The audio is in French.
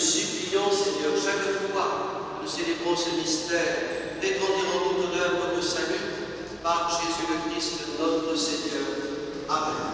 supplions, Seigneur, chaque fois nous célébrons ce mystère, répandre en œuvre de salut par Jésus le Christ, notre Seigneur. Amen.